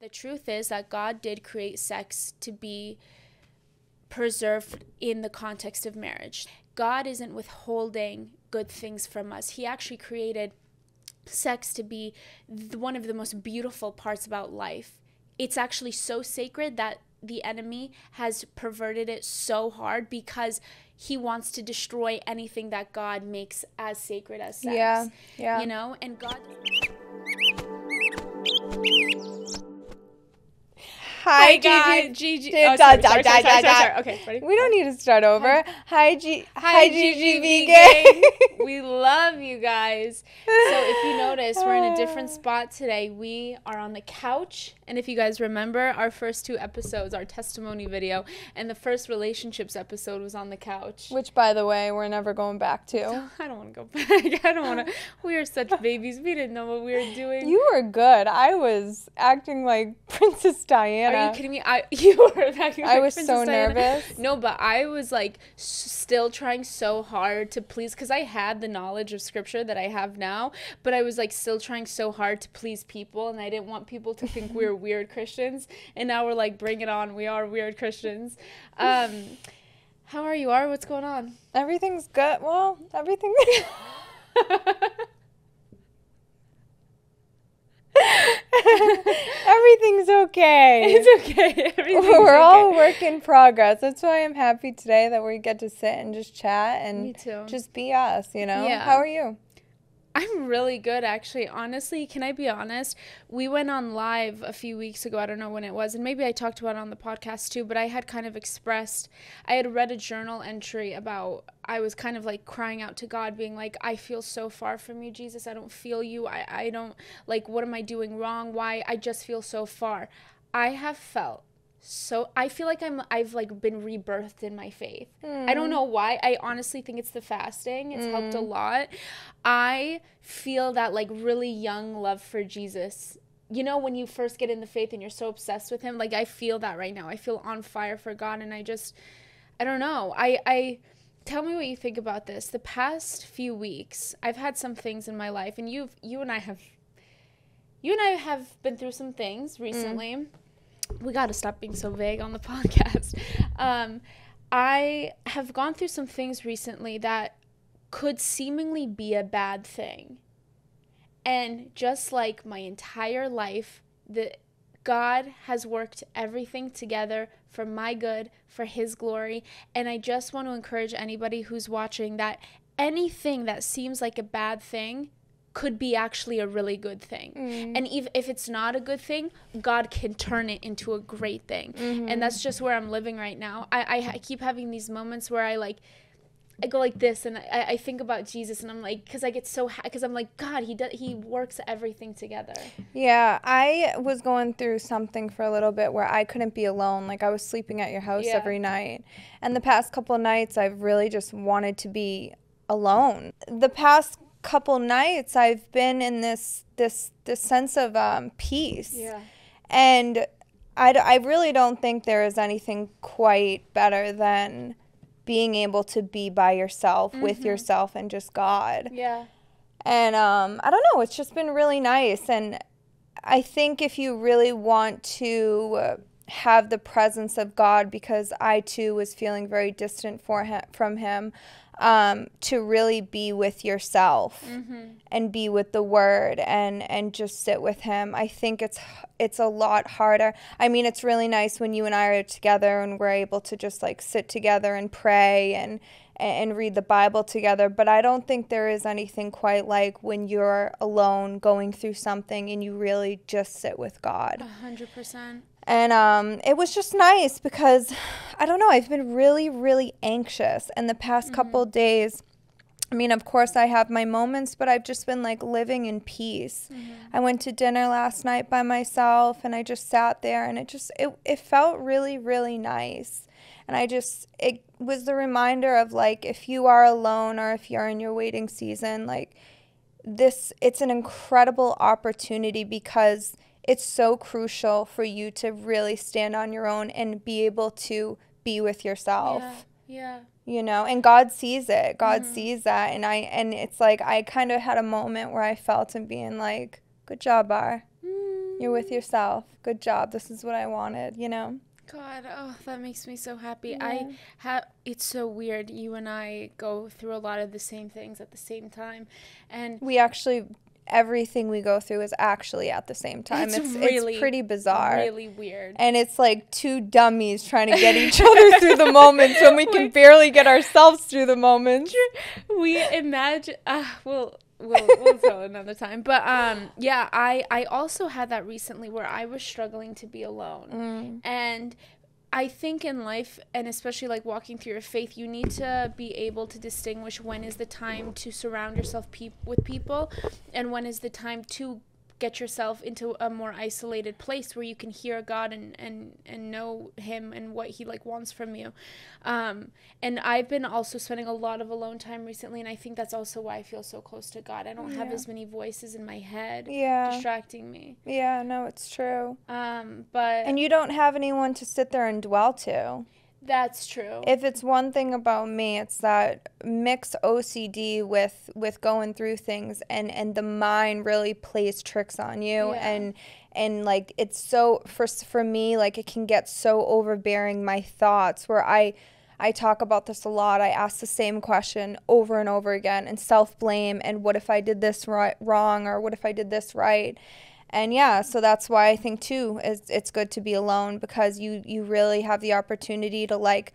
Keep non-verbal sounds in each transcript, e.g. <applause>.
The truth is that God did create sex to be preserved in the context of marriage. God isn't withholding good things from us. He actually created sex to be one of the most beautiful parts about life. It's actually so sacred that the enemy has perverted it so hard because he wants to destroy anything that God makes as sacred as sex. Yeah. Yeah. You know, and God Hi, guys. Gigi. Gigi. Gigi- Oh. oh okay, ready? We don't need to start over. Hi, G. Hi, GGB GGB gang. gang. <laughs> we love you guys. So if you notice, we're in a different <sighs> spot today. We are on the couch, and if you guys remember, our first two episodes, our testimony video, and the first relationships episode was on the couch. Which, by the way, we're never going back to. <laughs> I don't want to go back. <laughs> I don't want to. We are such babies. We didn't know what we were doing. You were good. I was acting like Princess Diana. Are you kidding me? I <laughs> you were acting I was Princess so Diana. nervous. No, but I was like still trying so hard to please because I had the knowledge of scripture that I have now, but I was like still trying so hard to please people, and I didn't want people to think we're <laughs> weird Christians. And now we're like, bring it on. We are weird Christians. Um, how are you? Are what's going on? Everything's good. Well, everything. <laughs> <laughs> Everything's okay. it's okay. <laughs> Everything's We're all okay. work in progress. That's why I'm happy today that we get to sit and just chat and just be us, you know? Yeah. How are you? I'm really good, actually. Honestly, can I be honest? We went on live a few weeks ago. I don't know when it was, and maybe I talked about it on the podcast too. But I had kind of expressed, I had read a journal entry about. I was kind of like crying out to God, being like, "I feel so far from you, Jesus. I don't feel you. I, I don't like. What am I doing wrong? Why? I just feel so far." I have felt so I feel like I'm I've like been rebirthed in my faith. I don't hmm. know why. I honestly think it's the fasting. It's helped a hmm. lot. I feel that like really young love for Jesus. You know when you first get in the faith and you're so obsessed with him, like I feel that right now. I feel on fire for God and I just I don't know. I I tell me what you think about this. The past few weeks, I've had some things in my life and you've you and I have you and I have been through some things hmm. recently we got to stop being so vague on the <laughs> podcast. Um, I have gone through some things recently that could seemingly be a bad thing. And just like my entire life, the God has worked everything together for my good, for his glory, and I just want to encourage anybody who's watching that anything that seems like a bad thing could be actually a really good thing. Mm. And if, if it's not a good thing, God can turn it into a great thing. And that's mm-hmm. just where I'm living right now. I, I, I keep having these moments where I like, I go like this and I, I think about Jesus and I'm like, because I get so, because I'm like, God, he does, he works everything together. Yeah, I was going through something for a little bit where I couldn't be alone. Like I was sleeping at your house Yeah. every night. And the past couple nights I've really just wanted to be alone. The past couple nights I've been in this this this sense of um, peace. And I, d- I really don't think there is anything quite better than being able to be by yourself with yourself and just God. Yeah. And um, I don't know, it's just been really nice. And I think if you really want to have the presence of God, because I too was feeling very distant for him, from Him, um, to really be with yourself and be with the Word and and just sit with Him. I think it's it's a lot harder. I mean, it's really nice when you and I are together and we're able to just like sit together and pray and and read the Bible together, but I don't think there is anything quite like when you're alone going through something and you really just sit with God. A hundred percent. And um, it was just nice because I don't know, I've been really, really anxious. And the past couple days, I mean, of course, I have my moments, but I've just been like living in peace. I went to dinner last night by myself and I just sat there and it just, it, it felt really, really nice. And I just, it was the reminder of like, if you are alone or if you're in your waiting season, like, this, it's an incredible opportunity because it's so crucial for you to really stand on your own and be able to be with yourself Yeah. Yeah. you know and god sees it god mm-hmm. sees that and i and it's like i kind of had a moment where i felt him being like good job bar You're with mm. yourself. Good job. This is what I wanted, you know? God, oh, that makes me so happy. Yeah. I have it's so weird. You and I go through a lot of the same things at the same time. And we actually everything we go through is actually at the same time. It's, it's, really, it's pretty bizarre. Really weird. And it's like two dummies trying to get each other through the moments when we <laughs> can barely get ourselves through the moments. <laughs> We imagine, uh, well, we'll, we'll tell another time. But um, yeah, I I also had that recently where I was struggling to be alone, mm. and I think in life, and especially like walking through your faith, you need to be able to distinguish when is the time to surround yourself pe- with people and when is the time to get yourself into a more isolated place where you can hear God and and and know him and what he like wants from you. Um and I've been also spending a lot of alone time recently and I think that's also why I feel so close to God. I don't yeah. have as many voices in my head yeah. distracting me. Yeah, no, it's true. Um but And you don't have anyone to sit there and dwell to. That's true. If it's one thing about me, it's that mix OCD with with going through things and and the mind really plays tricks on you yeah. and and like it's so for for me like it can get so overbearing my thoughts where I I talk about this a lot. I ask the same question over and over again and self-blame and what if I did this right wrong or what if I did this right? And yeah so that's why i think too is it's good to be alone because you you really have the opportunity to like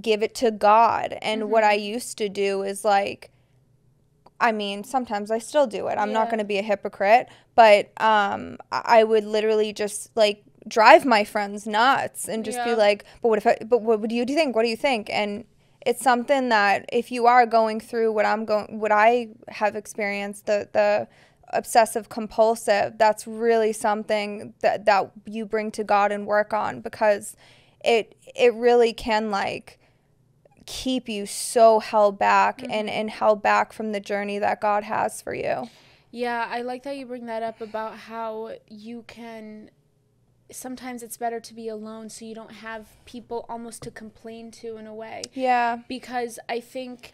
give it to god and mm-hmm. what i used to do is like i mean sometimes i still do it i'm yeah. not going to be a hypocrite but um i would literally just like drive my friends nuts and just yeah. be like but what if I, but what, what do you think what do you think and it's something that if you are going through what I'm going what I have experienced the the obsessive compulsive that's really something that that you bring to God and work on because it it really can like keep you so held back mm-hmm. and and held back from the journey that God has for you. Yeah, I like that you bring that up about how you can sometimes it's better to be alone so you don't have people almost to complain to in a way. Yeah. Because I think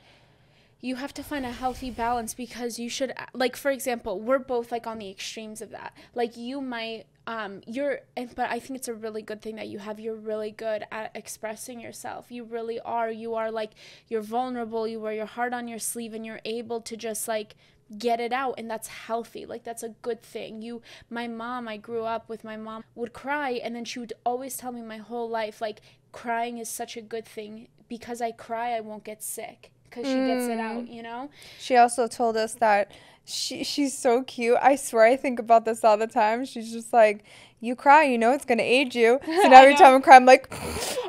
you have to find a healthy balance because you should like for example we're both like on the extremes of that. Like you might um you're but i think it's a really good thing that you have you're really good at expressing yourself. You really are. You are like you're vulnerable you wear your heart on your sleeve and you're able to just like get it out and that's healthy. Like that's a good thing. You my mom i grew up with my mom would cry and then she would always tell me my whole life like crying is such a good thing. Because i cry i won't get sick because she gets it out, mm. you know? She also told us that she she's so cute. I swear I think about this all the time. She's just like, you cry, you know it's gonna age you. <laughs> So now every time I cry, I'm like,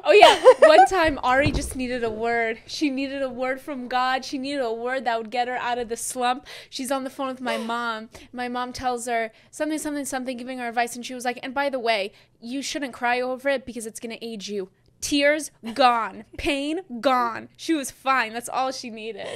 oh yeah. One <laughs> time Ari just needed a word. She needed a word from God. She needed a word that would get her out of the slump. She's on the phone with my mom. My mom tells her something, something, something, giving her advice, and she was like, and by the way, you shouldn't cry over it because it's gonna age you tears gone, pain gone. She was fine. That's all she needed.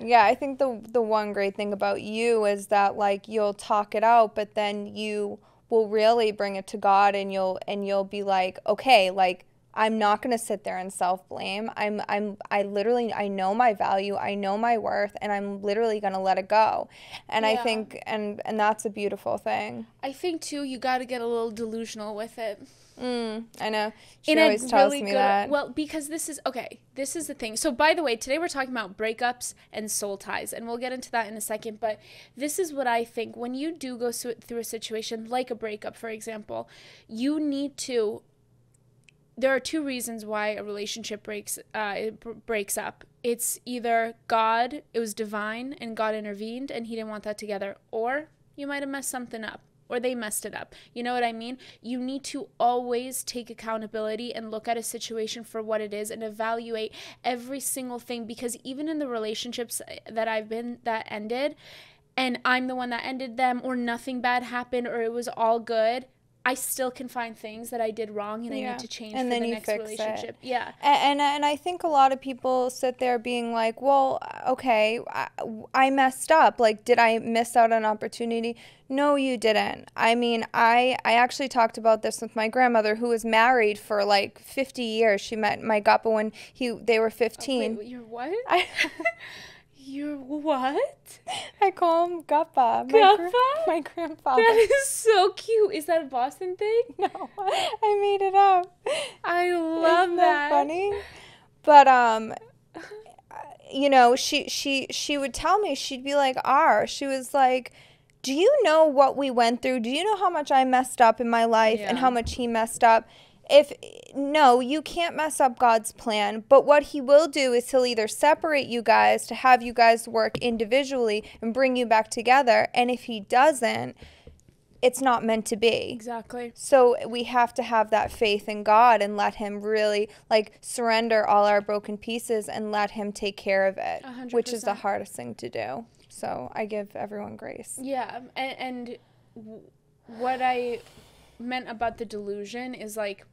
Yeah, I think the the one great thing about you is that like you'll talk it out, but then you will really bring it to God and you'll and you'll be like, "Okay, like I'm not going to sit there and self-blame. I'm I'm I literally I know my value, I know my worth, and I'm literally going to let it go." And yeah. I think and and that's a beautiful thing. I think too you got to get a little delusional with it. Mm, I know. She in always tells really me good, that. Well, because this is okay. This is the thing. So, by the way, today we're talking about breakups and soul ties, and we'll get into that in a second. But this is what I think. When you do go through a situation like a breakup, for example, you need to. There are two reasons why a relationship breaks uh, breaks up. It's either God, it was divine, and God intervened, and He didn't want that together, or you might have messed something up or they messed it up. You know what I mean? You need to always take accountability and look at a situation for what it is and evaluate every single thing because even in the relationships that I've been that ended and I'm the one that ended them or nothing bad happened or it was all good, I still can find things that I did wrong and yeah. I need to change and for the next relationship. It. Yeah. And, and, and I think a lot of people sit there being like, "Well, uh, okay, I, I messed up. Like did I miss out on an opportunity?" No, you didn't. I mean, I I actually talked about this with my grandmother who was married for like 50 years. She met my gappa when he they were 15. Oh, wait, you're what? I, <laughs> You're what? <laughs> I call him Guppa. My, Guppa? my grandfather. That is so cute. Is that a Boston thing? <laughs> no, I made it up. I love Isn't that. funny? But um, you know, she she she would tell me she'd be like, "R." She was like, "Do you know what we went through? Do you know how much I messed up in my life and how much he messed up?" If no, you can't mess up God's plan, but what he will do is he'll either separate you guys to have you guys work individually and bring you back together, and if he doesn't, it's not meant to be. Exactly. So we have to have that faith in God and let Him really like surrender all our broken pieces and let Him take care of it, A hundred which is the hardest thing to do. So I give everyone grace. Yeah, and, and what I meant about the delusion is like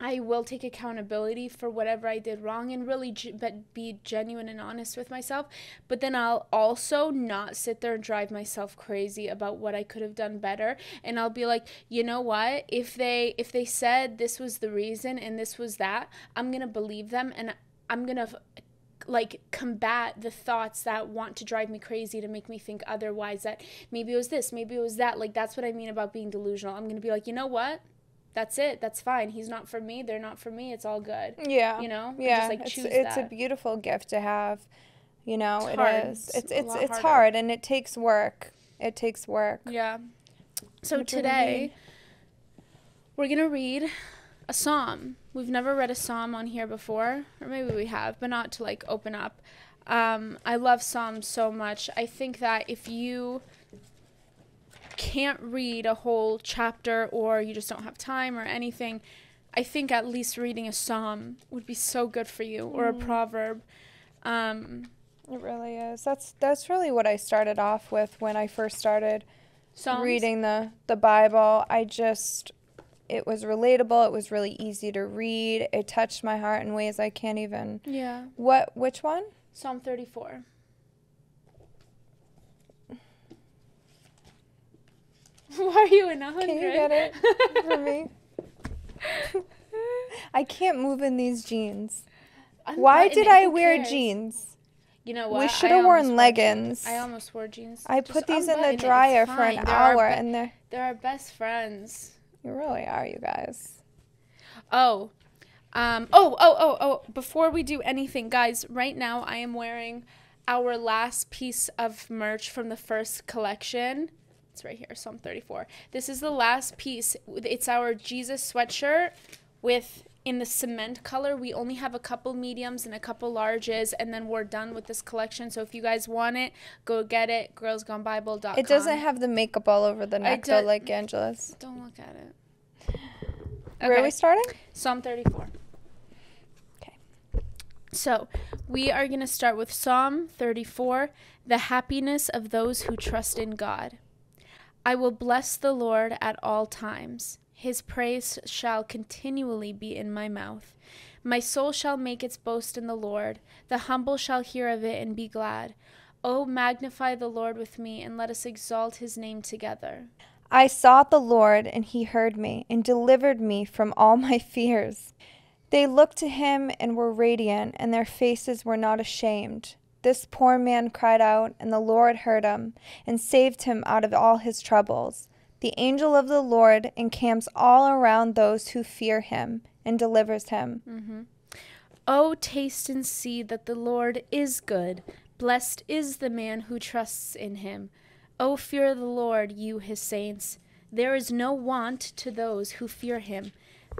I will take accountability for whatever I did wrong and really ge- but be genuine and honest with myself. But then I'll also not sit there and drive myself crazy about what I could have done better. And I'll be like, you know what? If they if they said this was the reason and this was that, I'm gonna believe them and I'm gonna f- like combat the thoughts that want to drive me crazy to make me think otherwise that maybe it was this maybe it was that like that's what i mean about being delusional i'm gonna be like you know what that's it that's fine he's not for me they're not for me it's all good Yeah, you know yeah. just like it's it's a beautiful gift to have. You know, It's it hard. is. It's It's it's it's hard and it takes work. It takes work. yeah so today we're gonna read a psalm we've never read a psalm on here before or maybe we have but not to like open up um, i love psalms so much i think that if you can't read a whole chapter or you just don't have time or anything, I think at least reading a psalm would be so good for you or a Mm. proverb. Um, It really is. That's that's really what I started off with when I first started psalms. reading the the Bible. I just it was relatable. It was really easy to read. It touched my heart in ways I can't even. Yeah. What? Which one? Psalm 34. <laughs> Why are you in a hundred? Can you get it for me? <laughs> I can't move in these jeans. Why did I wear cares? jeans? You know what? We should have worn leggings. I almost wore jeans. I Just put these in the dryer for an. They're hour, and they're They're our best friends. you really are, you guys. Oh, um, oh, oh, oh, oh! Before we do anything, guys, right now I am wearing our last piece of merch from the first collection. It's right here, Psalm 34. This is the last piece. It's our Jesus sweatshirt with in the cement color. We only have a couple mediums and a couple larges, and then we're done with this collection. So if you guys want it, go get it. Girlsgonebible.com. It doesn't have the makeup all over the neck though, like Angela's. Don't look at it. Where are we starting? Psalm 34. Okay. So, we are going to start with Psalm 34, the happiness of those who trust in God. I will bless the Lord at all times. His praise shall continually be in my mouth. My soul shall make its boast in the Lord. The humble shall hear of it and be glad. O magnify the Lord with me, and let us exalt his name together. I sought the Lord, and he heard me, and delivered me from all my fears. They looked to him and were radiant, and their faces were not ashamed. This poor man cried out, and the Lord heard him, and saved him out of all his troubles. The angel of the Lord encamps all around those who fear him, and delivers him. Mm-hmm. Oh, taste and see that the Lord is good. Blessed is the man who trusts in him. Oh, fear the Lord, you his saints. There is no want to those who fear him.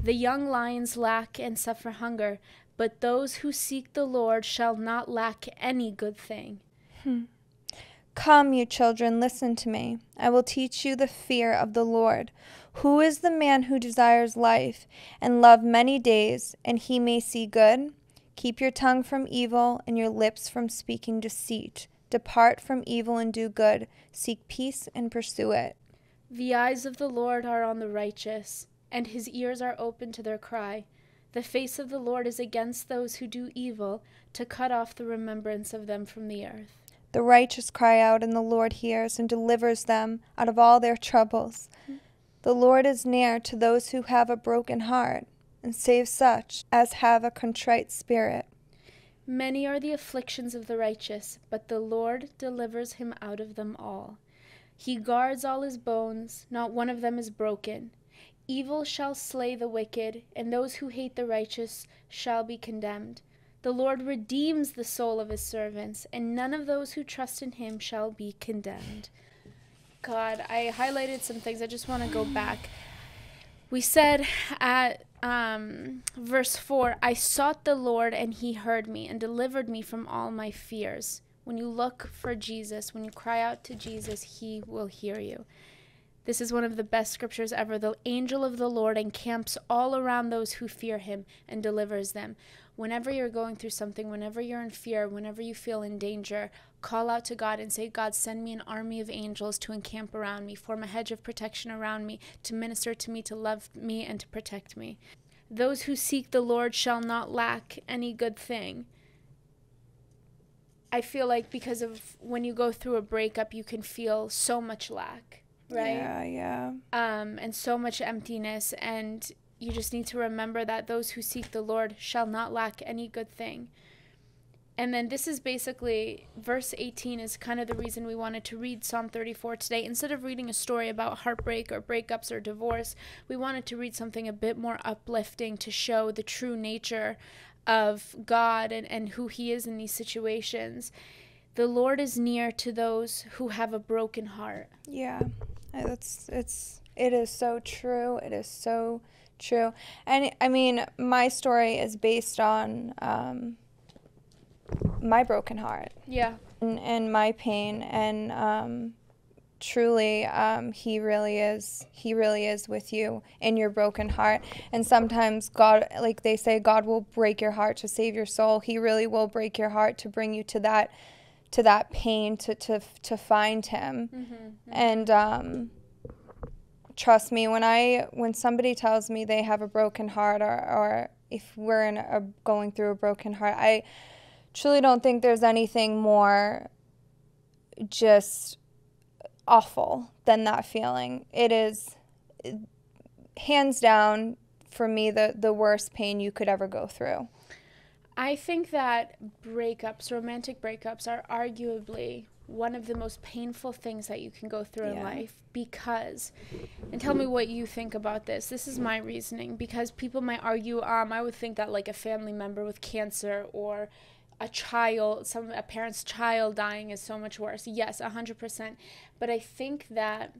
The young lions lack and suffer hunger, but those who seek the Lord shall not lack any good thing. Hmm. Come, you children, listen to me. I will teach you the fear of the Lord. Who is the man who desires life and love many days, and he may see good? Keep your tongue from evil and your lips from speaking deceit. Depart from evil and do good. Seek peace and pursue it. The eyes of the Lord are on the righteous, and his ears are open to their cry. The face of the Lord is against those who do evil, to cut off the remembrance of them from the earth. The righteous cry out, and the Lord hears and delivers them out of all their troubles. The Lord is near to those who have a broken heart, and saves such as have a contrite spirit. Many are the afflictions of the righteous, but the Lord delivers him out of them all. He guards all his bones, not one of them is broken. Evil shall slay the wicked, and those who hate the righteous shall be condemned. The Lord redeems the soul of his servants, and none of those who trust in him shall be condemned. God, I highlighted some things. I just want to go back. We said at um, verse 4 I sought the Lord, and he heard me and delivered me from all my fears. When you look for Jesus, when you cry out to Jesus, he will hear you. This is one of the best scriptures ever. The angel of the Lord encamps all around those who fear him and delivers them. Whenever you're going through something, whenever you're in fear, whenever you feel in danger, call out to God and say, God, send me an army of angels to encamp around me, form a hedge of protection around me, to minister to me, to love me, and to protect me. Those who seek the Lord shall not lack any good thing. I feel like because of when you go through a breakup, you can feel so much lack, right? Yeah, yeah. Um, and so much emptiness. And you just need to remember that those who seek the Lord shall not lack any good thing. And then this is basically verse 18 is kind of the reason we wanted to read Psalm 34 today. Instead of reading a story about heartbreak or breakups or divorce, we wanted to read something a bit more uplifting to show the true nature of God and, and who He is in these situations. The Lord is near to those who have a broken heart. Yeah, it's it's it is so true. It is so true. And I mean, my story is based on um, my broken heart. Yeah. And, and my pain and um, truly um, he really is he really is with you in your broken heart and sometimes god like they say god will break your heart to save your soul he really will break your heart to bring you to that to that pain to to to find him mm-hmm, mm-hmm. and um, trust me when i when somebody tells me they have a broken heart or or if we're in a going through a broken heart i truly don't think there's anything more just awful than that feeling. It is hands down for me the the worst pain you could ever go through. I think that breakups, romantic breakups are arguably one of the most painful things that you can go through yeah. in life because and tell me what you think about this this is my reasoning because people might argue um i would think that like a family member with cancer or a child, some a parent's child dying is so much worse. Yes, 100%. But I think that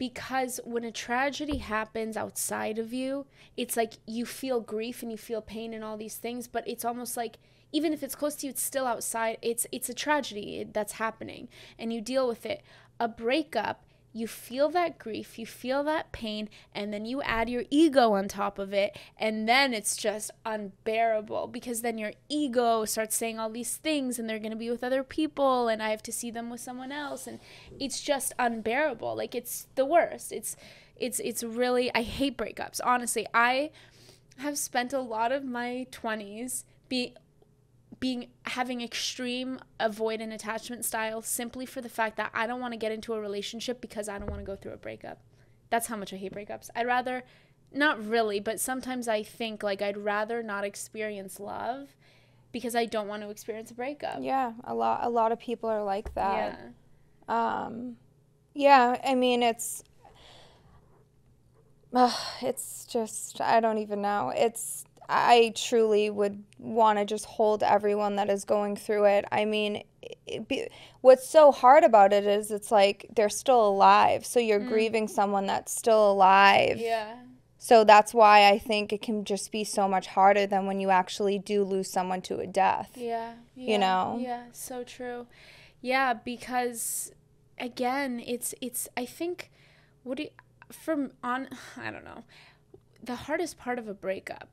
because when a tragedy happens outside of you, it's like you feel grief and you feel pain and all these things, but it's almost like even if it's close to you, it's still outside. It's it's a tragedy that's happening and you deal with it. A breakup you feel that grief, you feel that pain, and then you add your ego on top of it, and then it's just unbearable because then your ego starts saying all these things, and they're going to be with other people, and I have to see them with someone else, and it's just unbearable. Like it's the worst. It's it's it's really I hate breakups. Honestly, I have spent a lot of my 20s be being having extreme avoidant attachment style simply for the fact that I don't want to get into a relationship because I don't want to go through a breakup. That's how much I hate breakups. I'd rather not really, but sometimes I think like I'd rather not experience love because I don't want to experience a breakup. Yeah, a lot a lot of people are like that. Yeah. Um yeah, I mean it's uh, <sighs> it's just I don't even know. It's I truly would want to just hold everyone that is going through it. I mean, it be, what's so hard about it is it's like they're still alive. So you're mm. grieving someone that's still alive. Yeah. So that's why I think it can just be so much harder than when you actually do lose someone to a death. Yeah. yeah you know? Yeah, so true. Yeah, because again, it's it's I think what do you, from on <sighs> I don't know. The hardest part of a breakup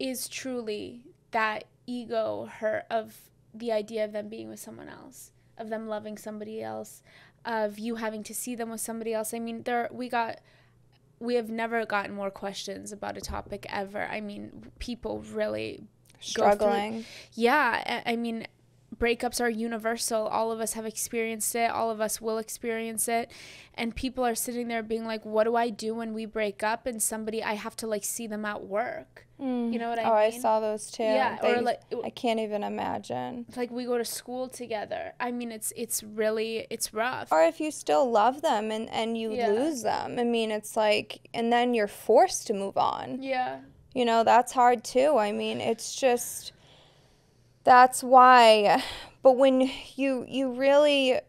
is truly that ego hurt of the idea of them being with someone else, of them loving somebody else, of you having to see them with somebody else. I mean, there we got we have never gotten more questions about a topic ever. I mean, people really struggling. yeah, I mean, breakups are universal. All of us have experienced it. All of us will experience it. And people are sitting there being like, what do I do when we break up? And somebody, I have to like see them at work. Mm. You know what I oh, mean? Oh, I saw those too. Yeah, They- or like I can't even imagine. like we go to school together. I mean, it's it's really it's rough. Or if you still love them and, and you Yeah. lose them. I mean, it's like, and then you're forced to move on. Yeah. You know, that's hard too. I mean, it's just, that's why. But when you, you really,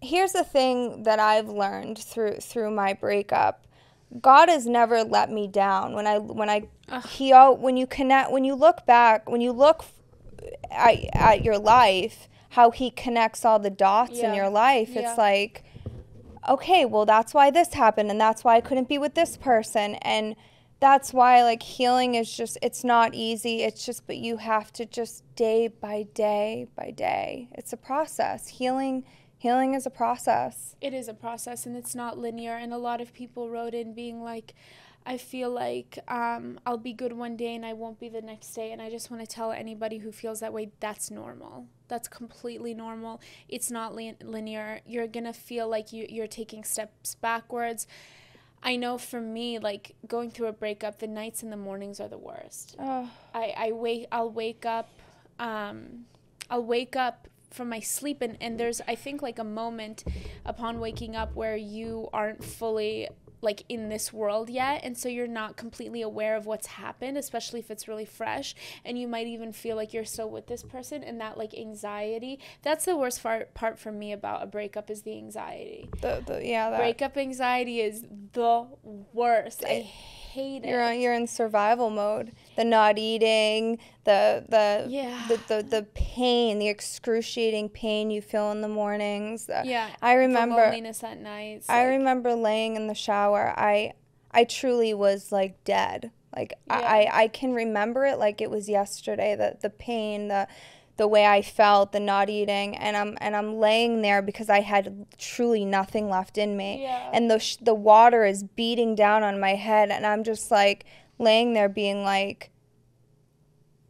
here's the thing that I've learned through, through my breakup. God has never let me down. When I, when I, Ugh. he, when you connect, when you look back, when you look at, at your life, how he connects all the dots in your life, Yeah. it's like, okay, well, that's why this happened, and that's why I couldn't be with this person. And that's why, like, healing is just, it's not easy. It's just, but you have to just day by day by day. It's a process. Healing, healing is a process. it is a process and it's not linear and a lot of people wrote in being like i feel like um, i'll be good one day and i won't be the next day and i just want to tell anybody who feels that way that's normal that's completely normal it's not lin- linear you're gonna feel like you, you're taking steps backwards i know for me like going through a breakup the nights and the mornings are the worst. Oh, I, I wake I'll wake up um I'll wake up from my sleep and, and there's I think like a moment upon waking up where you aren't fully like in this world yet and so you're not completely aware of what's happened especially if it's really fresh and you might even feel like you're still with this person and that like anxiety that's the worst part part for me about a breakup is the anxiety the, the, yeah, that. breakup anxiety is the worst i hate it You're on, you're in survival mode. The not eating, the the Yeah. the, the the pain, the excruciating pain you feel in the mornings. Uh, yeah I the remember loneliness at nights I like- remember laying in the shower. I I truly was like dead. Like Yeah. I, I can remember it like it was yesterday. The the pain, the the way I felt, the not eating, and I'm and I'm laying there because I had truly nothing left in me, Yeah. and the sh- the water is beating down on my head, and I'm just like laying there being like,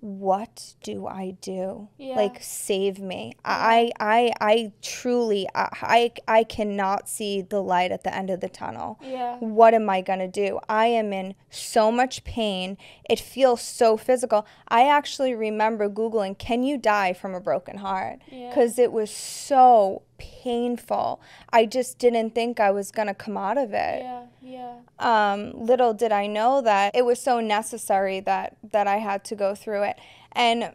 what do I do? Yeah. Like save me. I I I truly I, I cannot see the light at the end of the tunnel. yeah What am I going to do? I am in so much pain. It feels so physical. I actually remember googling can you die from a broken heart? Yeah. Cuz it was so painful. I just didn't think I was going to come out of it yeah yeah um, little did I know that it was so necessary that that I had to go through it. And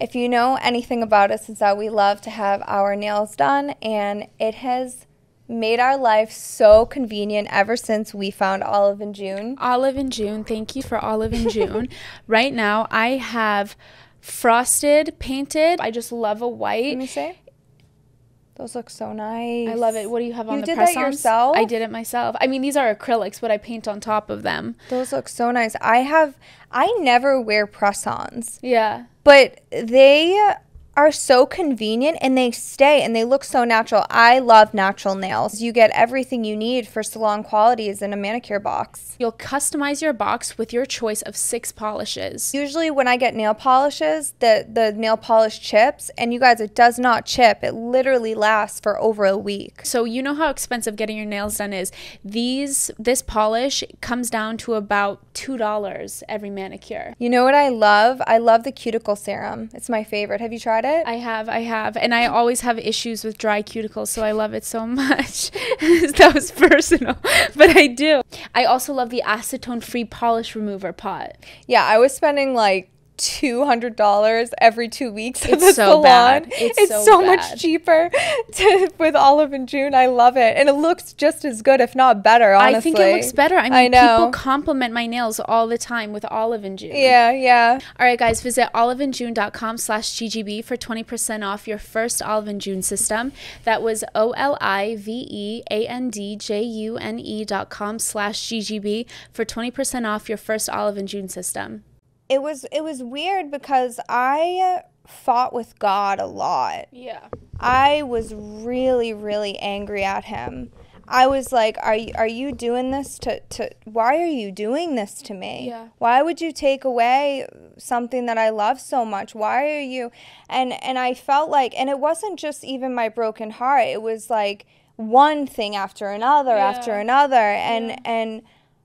if you know anything about us, is that we love to have our nails done, and it has made our life so convenient ever since we found Olive and June. Olive and June. Thank you for Olive and June. <laughs> right now, I have frosted painted. I just love a white. Let me see. Those look so nice. I love it. What do you have on You the did that yourself? I did it myself. I mean, these are acrylics, but I paint on top of them. Those look so nice. I have. I never wear press-ons. Yeah. but they are so convenient and they stay and they look so natural. I love natural nails. You get everything you need for salon qualities in a manicure box. You'll customize your box with your choice of six polishes. Usually when I get nail polishes, the the nail polish chips and you guys it does not chip. It literally lasts for over a week. So you know how expensive getting your nails done is. These this polish comes down to about two dollars every manicure. You know what I love? I love the cuticle serum. It's my favorite. Have you tried it? I have, I have, and I always have issues with dry cuticles, so I love it so <laughs> much. <laughs> that was personal, <laughs> but I do. I also love the acetone-free polish remover pot. Yeah, I was spending like two hundred dollars every two weeks at It's the so salon. bad. It's so, so much cheaper <laughs> to, with Olive and June. I love it, and it looks just as good, if not better. Honestly, I think it looks better. I mean, I know. people compliment my nails all the time with Olive and June. Yeah, yeah. All right, guys, visit oliveandjune.com slash GGB for 20% off your first Olive and June system. That was O-L-I-V-E-A-N-D-J-U-N-E dot com slash GGB for 20% off your first Olive and June system. It was it was weird because I fought with God a lot. Yeah. I was really, really angry at him. I was like, "Are you are you doing this to to? Why are you doing this to me? Yeah. Why would you take away something that I love so much? Why are you?" And and I felt like, and it wasn't just even my broken heart. It was like one thing after another Yeah. after another, and Yeah. and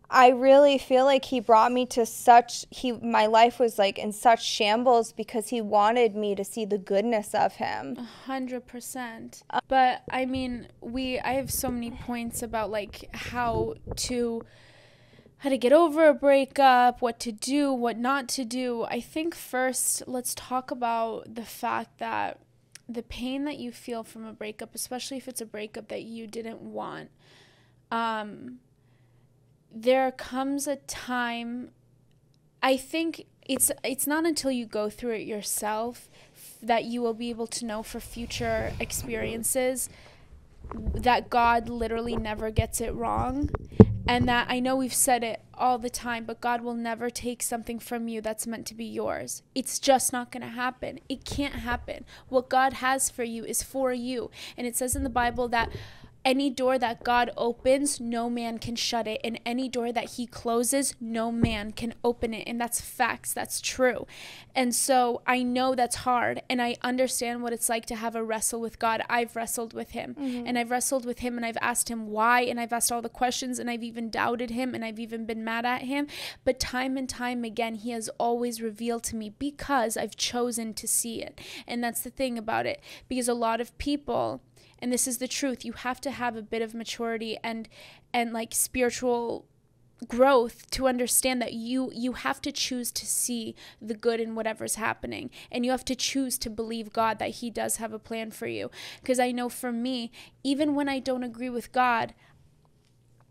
I really feel like he brought me to such he my life was like in such shambles because he wanted me to see the goodness of him. A hundred percent. But I mean, we I have so many points about like how to how to get over a breakup, what to do, what not to do. I think first let's talk about the fact that the pain that you feel from a breakup, especially if it's a breakup that you didn't want, um, there comes a time I think it's it's not until you go through it yourself that you will be able to know for future experiences that God literally never gets it wrong and that I know we've said it all the time but God will never take something from you that's meant to be yours. It's just not going to happen. It can't happen. What God has for you is for you. And it says in the Bible that any door that God opens, no man can shut it. And any door that He closes, no man can open it. And that's facts. That's true. And so I know that's hard. And I understand what it's like to have a wrestle with God. I've wrestled with Him. Mm-hmm. And I've wrestled with Him and I've asked Him why. And I've asked all the questions and I've even doubted Him and I've even been mad at Him. But time and time again, He has always revealed to me because I've chosen to see it. And that's the thing about it. Because a lot of people, and this is the truth. You have to have a bit of maturity and and like spiritual growth to understand that you you have to choose to see the good in whatever's happening. And you have to choose to believe God that he does have a plan for you. Because I know for me even when I don't agree with God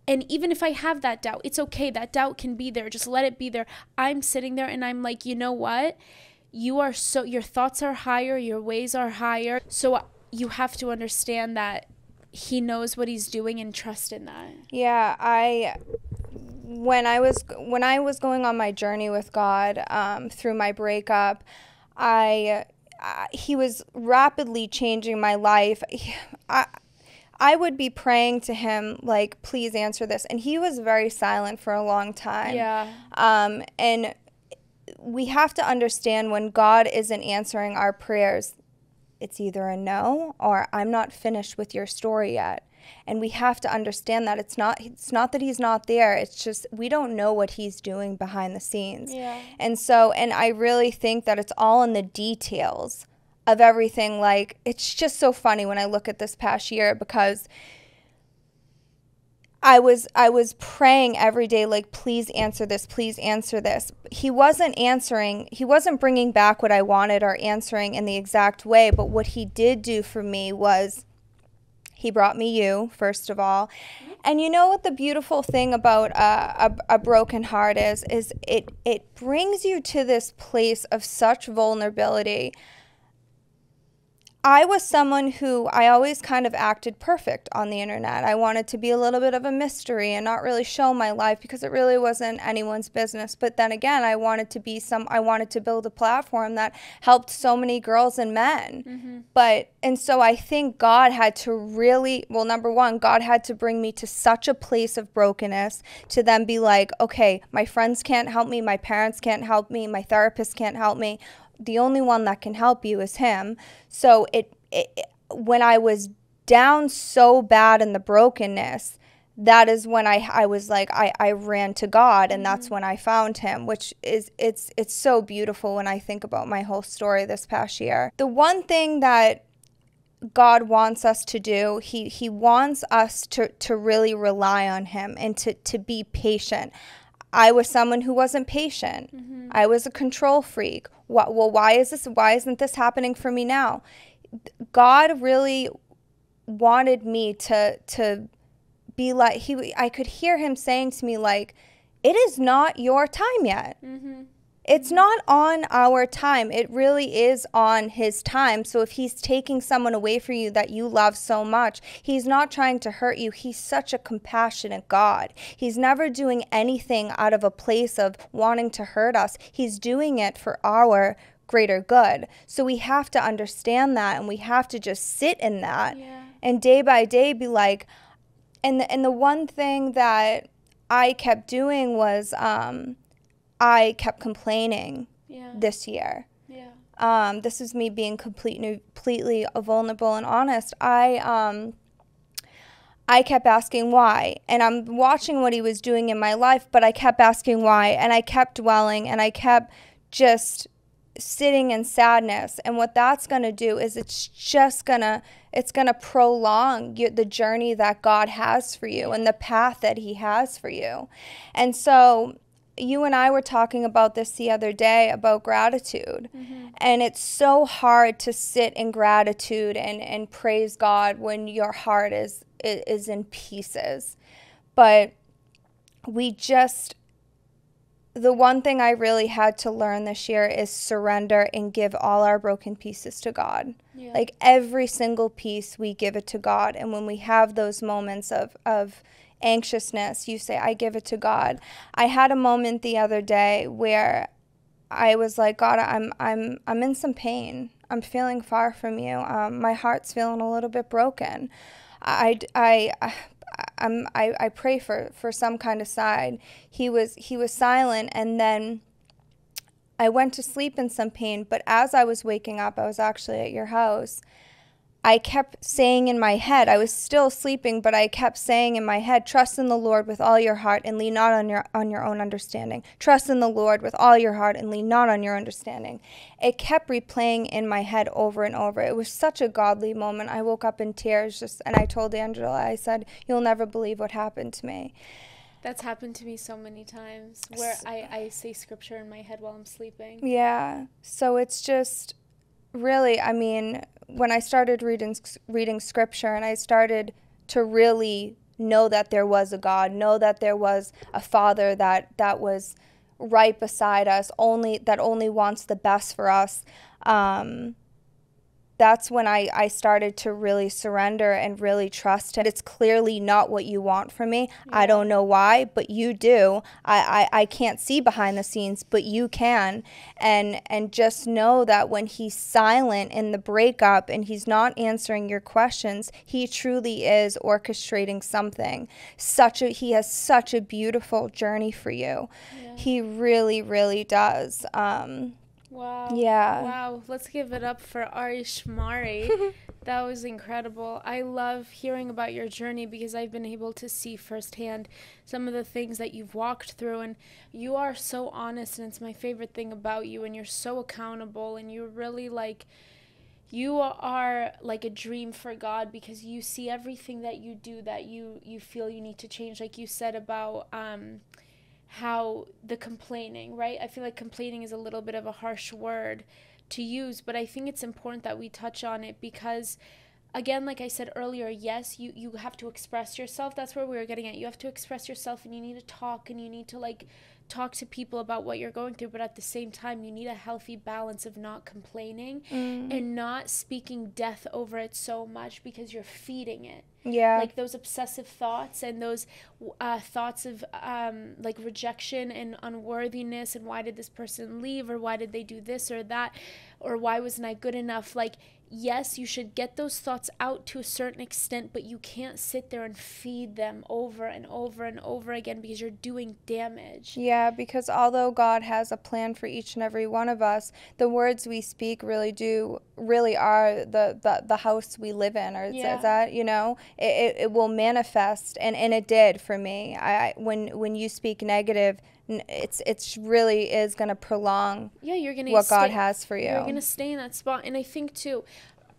and even if I have that doubt it's okay. That doubt can be there. Just let it be there. I'm sitting there and I'm like you know what? You are so your thoughts are higher. Your ways are higher. So you have to understand that he knows what he's doing and trust in that Yeah, I when I was when I was going on my journey with God um, through my breakup, I, I he was rapidly changing my life. I I would be praying to him like, please answer this, and he was very silent for a long time. yeah Um, and we have to understand when God isn't answering our prayers, it's either a no or I'm not finished with your story yet. And we have to understand that it's not it's not that he's not there. It's just we don't know what he's doing behind the scenes. Yeah. And so and I really think that it's all in the details of everything like it's just so funny when I look at this past year because I was I was praying every day like please answer this please answer this. He wasn't answering. He wasn't bringing back what I wanted or answering in the exact way, but what he did do for me was he brought me you first of all. And you know what the beautiful thing about a a broken heart is is it it brings you to this place of such vulnerability. I was someone who I always kind of acted perfect on the internet. I wanted to be a little bit of a mystery and not really show my life because it really wasn't anyone's business. But then again, I wanted to be some I wanted to build a platform that helped so many girls and men. Mm-hmm. But and so I think God had to really well number 1, God had to bring me to such a place of brokenness to then be like, okay, my friends can't help me, my parents can't help me, my therapist can't help me the only one that can help you is him. So it, it, when I was down so bad in the brokenness, that is when I I was like I, I ran to God and that's mm-hmm. when I found him, which is it's it's so beautiful when I think about my whole story this past year. The one thing that God wants us to do. He he wants us to to really rely on him and to to be patient. I was someone who wasn't patient. Mm-hmm. I was a control freak. What, well, why is this? Why isn't this happening for me now? God really wanted me to to be like he. I could hear him saying to me like, "It is not your time yet." Mm-hmm. It's not on our time. It really is on his time. So if he's taking someone away from you that you love so much, he's not trying to hurt you. He's such a compassionate God. He's never doing anything out of a place of wanting to hurt us. He's doing it for our greater good. So we have to understand that and we have to just sit in that Yeah. and day by day be like, and the, and the one thing that I kept doing was um, I kept complaining Yeah. this year. Yeah. Um, this is me being completely, completely vulnerable and honest. I um, I kept asking why, and I'm watching what he was doing in my life, but I kept asking why, and I kept dwelling, and I kept just sitting in sadness. And what that's going to do is it's just gonna it's gonna prolong you, the journey that God has for you and the path that He has for you. And so you and I were talking about this the other day about gratitude. Mm-hmm. And it's so hard to sit in gratitude and, and praise God when your heart is is in pieces. But we just the one thing I really had to learn this year is surrender and give all our broken pieces to God. Yeah. Like every single piece, we give it to God. And when we have those moments of, of anxiousness, you say, I give it to God. I had a moment the other day where I was like, God, I'm, I'm, I'm in some pain. I'm feeling far from you. Um, my heart's feeling a little bit broken. I, I, I I'm, I, I pray for, for some kind of side. He was he was silent, and then I went to sleep in some pain. But as I was waking up, I was actually at your house. I kept saying in my head, I was still sleeping, but I kept saying in my head, trust in the Lord with all your heart and lean not on your on your own understanding. Trust in the Lord with all your heart and lean not on your understanding. It kept replaying in my head over and over. It was such a godly moment. I woke up in tears just and I told Angela, I said, You'll never believe what happened to me. That's happened to me so many times where I, I say scripture in my head while I'm sleeping. Yeah. So it's just really, I mean, when I started reading reading scripture and I started to really know that there was a God, know that there was a Father that that was right beside us, only that only wants the best for us. Um, that's when I, I started to really surrender and really trust it. It's clearly not what you want from me. I don't know why, but you do. I, I, I can't see behind the scenes, but you can. And and just know that when he's silent in the breakup and he's not answering your questions, he truly is orchestrating something. Such a he has such a beautiful journey for you. Yeah. He really, really does. Um, Wow. Yeah. Wow. Let's give it up for Ari Shmari. <laughs> that was incredible. I love hearing about your journey because I've been able to see firsthand some of the things that you've walked through and you are so honest and it's my favorite thing about you and you're so accountable and you're really like you are like a dream for God because you see everything that you do that you you feel you need to change like you said about um how the complaining, right? I feel like complaining is a little bit of a harsh word to use, but I think it's important that we touch on it because again like I said earlier, yes, you you have to express yourself. That's where we were getting at. You have to express yourself and you need to talk and you need to like talk to people about what you're going through, but at the same time, you need a healthy balance of not complaining mm. and not speaking death over it so much because you're feeding it yeah. like those obsessive thoughts and those uh, thoughts of um, like rejection and unworthiness and why did this person leave or why did they do this or that or why wasn't I good enough like yes you should get those thoughts out to a certain extent but you can't sit there and feed them over and over and over again because you're doing damage Yeah, because although God has a plan for each and every one of us, the words we speak really do really are the the, the house we live in, or is- Yeah. is that you know it, it, it will manifest, and, and it did for me. I, when when you speak negative, it's it's really is going to prolong yeah you're gonna what God has for you. You're going to stay in that spot. And I think, too,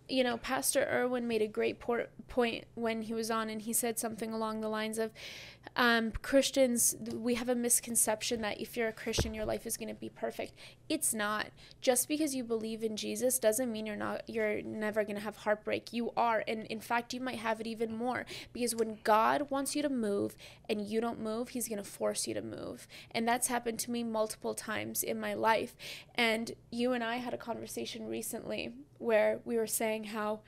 you know, Pastor Irwin made a great por- point when he was on, and he said something along the lines of um, Christians, we have a misconception that if you're a Christian, your life is going to be perfect. It's not. Just because you believe in Jesus doesn't mean you're not, you're never going to have heartbreak. You are. And in fact, you might have it even more because when God wants you to move and you don't move, He's going to force you to move. And that's happened to me multiple times in my life. And you and I had a conversation recently where we were saying how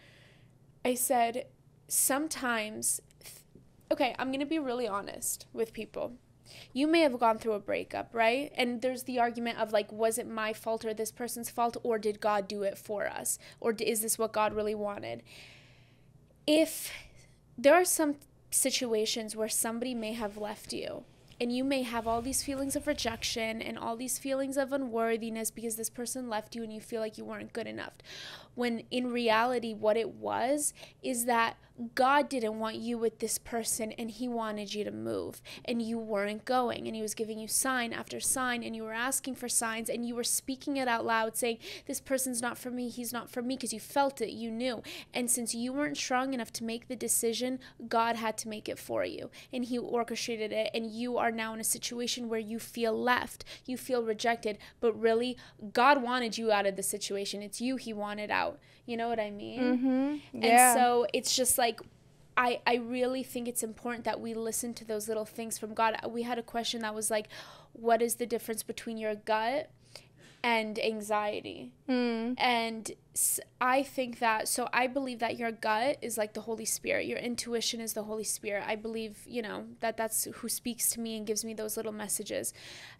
I said, sometimes, okay, I'm going to be really honest with people. You may have gone through a breakup, right? And there's the argument of like, was it my fault or this person's fault, or did God do it for us? Or is this what God really wanted? If there are some situations where somebody may have left you and you may have all these feelings of rejection and all these feelings of unworthiness because this person left you and you feel like you weren't good enough. When in reality, what it was is that God didn't want you with this person and He wanted you to move and you weren't going. And He was giving you sign after sign and you were asking for signs and you were speaking it out loud saying, This person's not for me, He's not for me, because you felt it, you knew. And since you weren't strong enough to make the decision, God had to make it for you. And He orchestrated it. And you are now in a situation where you feel left, you feel rejected. But really, God wanted you out of the situation. It's you He wanted out. You know what I mean? Mm-hmm. Yeah. And so it's just like I, I really think it's important that we listen to those little things from God. We had a question that was like, what is the difference between your gut and anxiety? Mm. And I think that, so I believe that your gut is like the Holy Spirit. Your intuition is the Holy Spirit. I believe, you know, that that's who speaks to me and gives me those little messages.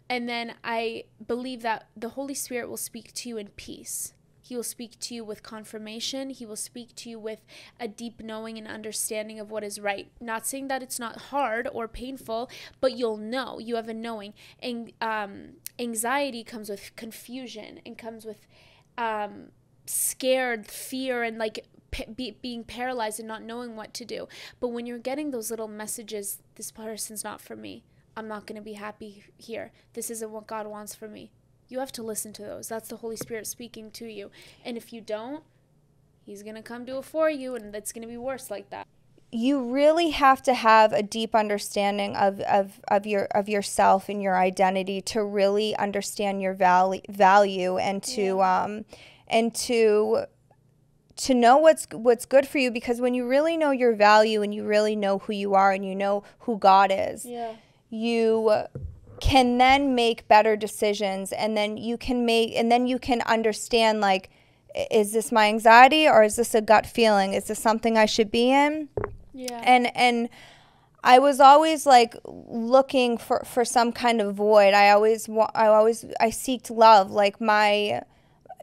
And then I believe that the Holy Spirit will speak to you in peace he will speak to you with confirmation. He will speak to you with a deep knowing and understanding of what is right. Not saying that it's not hard or painful, but you'll know. You have a knowing. And um, anxiety comes with confusion and comes with um, scared fear and like be, being paralyzed and not knowing what to do. But when you're getting those little messages, this person's not for me. I'm not going to be happy here. This isn't what God wants for me you have to listen to those. That's the Holy Spirit speaking to you. And if you don't, He's going to come do it for you, and it's going to be worse like that. You really have to have a deep understanding of, of, of your of yourself and your identity to really understand your value value and to yeah. um and to to know what's what's good for you because when you really know your value and you really know who you are and you know who God is, yeah. you can then make better decisions and then you can make and then you can understand like is this my anxiety or is this a gut feeling? Is this something i should be in? Yeah. And and i was always like looking for for some kind of void. I always i always i seeked love. Like my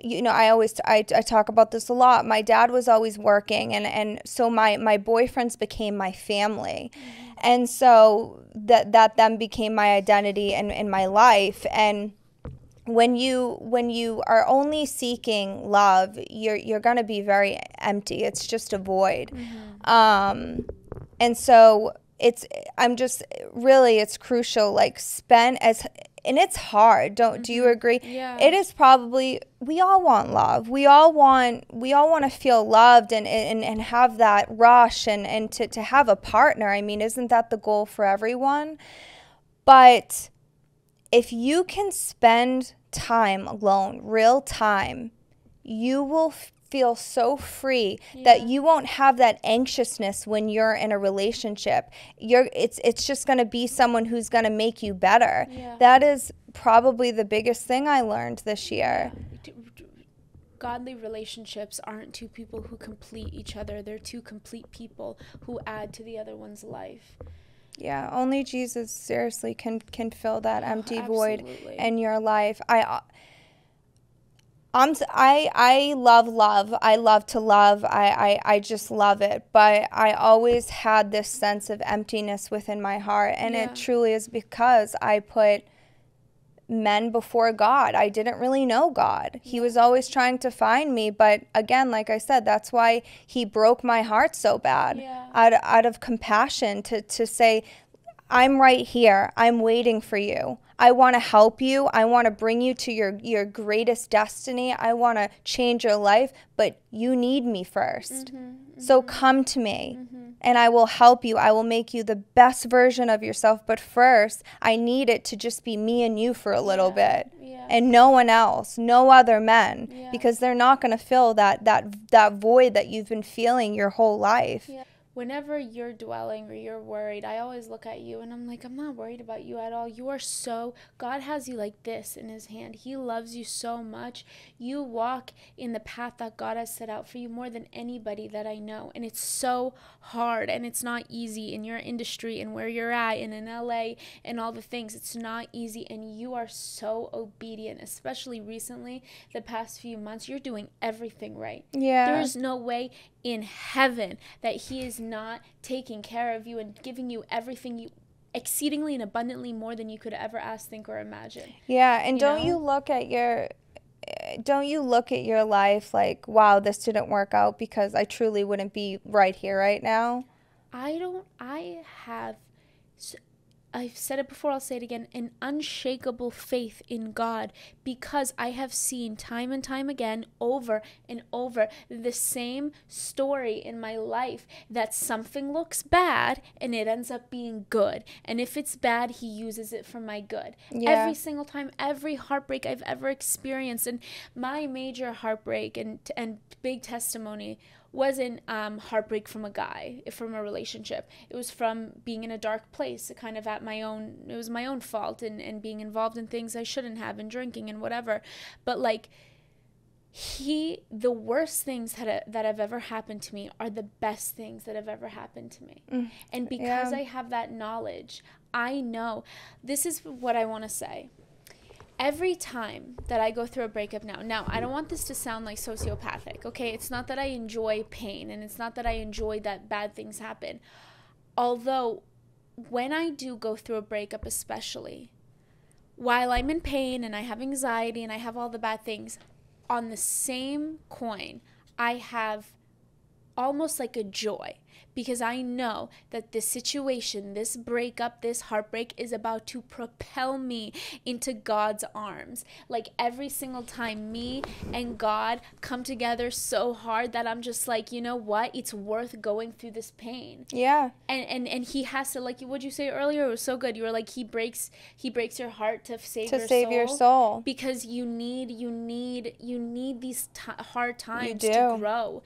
you know i always I, I talk about this a lot. My dad was always working and and so my my boyfriends became my family. Mm-hmm. And so that that then became my identity and in my life. And when you when you are only seeking love you're you're going to be very empty. It's just a void. Mm-hmm. um and so it's i'm just really it's crucial like spend as and it's hard don't mm-hmm. do you mm-hmm. agree yeah it is probably we all want love we all want we all want to feel loved and, and and have that rush and and to, to have a partner i mean isn't that the goal for everyone but if you can spend time alone real time you will feel so free yeah. that you won't have that anxiousness when you're in a relationship. You're it's it's just going to be someone who's going to make you better. Yeah. That is probably the biggest thing I learned this year. Yeah. Godly relationships aren't two people who complete each other. They're two complete people who add to the other one's life. Yeah, only Jesus seriously can can fill that oh, empty absolutely. void in your life. I I'm I I love love. I love to love. I, I I just love it. But I always had this sense of emptiness within my heart, and yeah. it truly is because I put men before God. I didn't really know God. He was always trying to find me, but again, like I said, that's why he broke my heart so bad. Yeah. Out out of compassion to to say I'm right here. I'm waiting for you. I want to help you. I want to bring you to your, your greatest destiny. I want to change your life, but you need me 1st mm-hmm, mm-hmm. So come to me mm-hmm. and I will help you. I will make you the best version of yourself. But first, I need it to just be me and you for a little yeah, bit. Yeah. And no one else, no other men, yeah. because they're not going to fill that, that, that void that you've been feeling your whole life whenever you're dwelling or you're worried, I always look at you and I'm like, I'm not worried about you at all. You are so, God has you like this in His hand. He loves you so much. You walk in the path that God has set out for you more than anybody that I know. And it's so hard and it's not easy in your industry and where you're at and in LA and all the things. It's not easy. And you are so obedient, especially recently, the past few months. You're doing everything right. Yeah. There's no way in heaven that he is not taking care of you and giving you everything you exceedingly and abundantly more than you could ever ask, think, or imagine. Yeah, and you don't know? you look at your don't you look at your life like, wow, this didn't work out because I truly wouldn't be right here right now? I don't, I have, I've said it before, I'll say it again, an unshakable faith in God because I have seen time and time again, over and over, the same story in my life that something looks bad and it ends up being good. And if it's bad, He uses it for my good. Yeah. Every single time, every heartbreak I've ever experienced, and my major heartbreak and, and big testimony wasn't um, heartbreak from a guy, from a relationship. It was from being in a dark place, kind of at my own, it was my own fault and, and being involved in things I shouldn't have and drinking and whatever. But like, he, the worst things that, that have ever happened to me are the best things that have ever happened to me. and because yeah. I have that knowledge, I know this is what I want to say every time that I go through a breakup now, now I don't want this to sound like sociopathic, okay? It's not that I enjoy pain and it's not that I enjoy that bad things happen. Although, when I do go through a breakup, especially while I'm in pain and I have anxiety and I have all the bad things, on the same coin, I have almost like a joy because I know that this situation, this breakup, this heartbreak is about to propel me into God's arms. Like every single time me and God come together so hard that I'm just like, you know what? It's worth going through this pain. Yeah. And and and he has to like what you say earlier it was so good. You were like he breaks he breaks your heart to save To your save soul your soul. because you need you need you need these hard times to grow